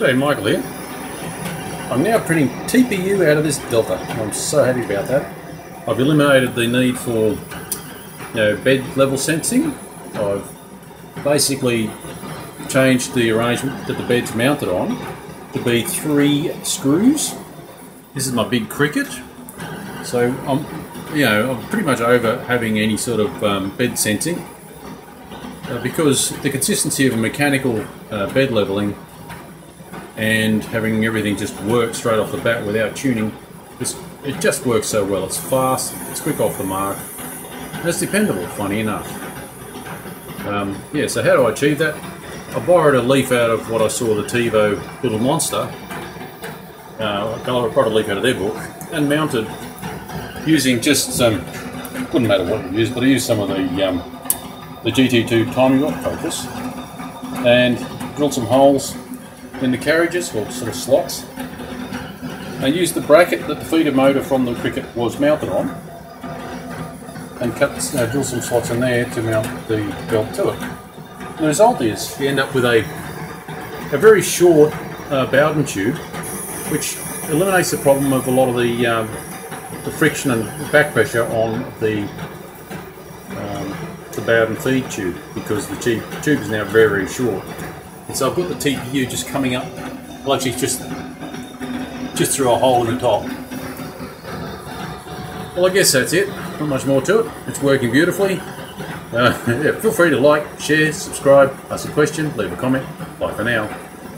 G'day, Michael here. I'm now printing TPU out of this Delta. I'm so happy about that. I've eliminated the need for you know, bed level sensing. I've basically changed the arrangement that the bed's mounted on to be three screws. This is my big cricket. So I'm, you know, I'm pretty much over having any sort of um, bed sensing uh, because the consistency of a mechanical uh, bed leveling and having everything just work straight off the bat without tuning, it just works so well. It's fast, it's quick off the mark, and it's dependable, funny enough. Um, yeah, so how do I achieve that? I borrowed a leaf out of what I saw the Tevo Little Monster. Uh, I borrowed a leaf out of their book and mounted using just some, wouldn't matter what you use, but I used some of the um, the GT2 timing rock focus and drilled some holes in the carriages, or sort of slots, and used the bracket that the feeder motor from the Cricket was mounted on, and cut, uh, drill some slots in there to mount the belt to it. The result is you end up with a, a very short uh, Bowden tube, which eliminates the problem of a lot of the, um, the friction and back pressure on the um, the Bowden feed tube because the tube, tube is now very, very short. So I've got the TPU just coming up, well actually just, just through a hole in the top. Well I guess that's it, not much more to it, it's working beautifully. Uh, yeah, feel free to like, share, subscribe, ask a question, leave a comment. Bye for now.